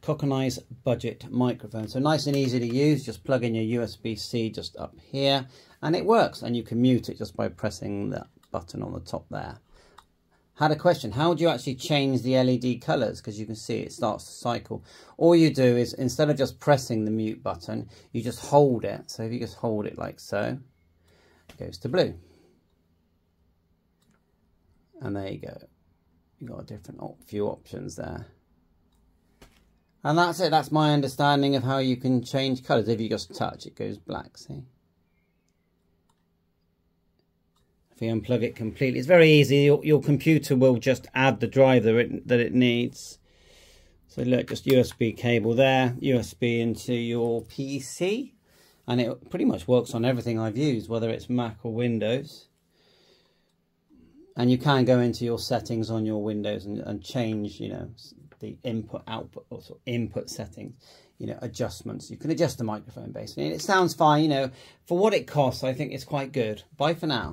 Coconise budget microphone. So nice and easy to use. Just plug in your USB-C just up here and it works. And you can mute it just by pressing that button on the top there. Had a question, how do you actually change the LED colors? Because you can see it starts to cycle. All you do is instead of just pressing the mute button, you just hold it. So if you just hold it like so, it goes to blue. And there you go. You've got a different few options there. And that's it. That's my understanding of how you can change colours. If you just touch, it goes black, see? If you unplug it completely, it's very easy. Your, your computer will just add the driver that it, that it needs. So look, just USB cable there, USB into your PC. And it pretty much works on everything I've used, whether it's Mac or Windows. And you can go into your settings on your Windows and, and change, you know, the input output or sort of input settings you know adjustments. You can adjust the microphone basically. And it sounds fine you know. For what it costs i think it's quite good. Bye for now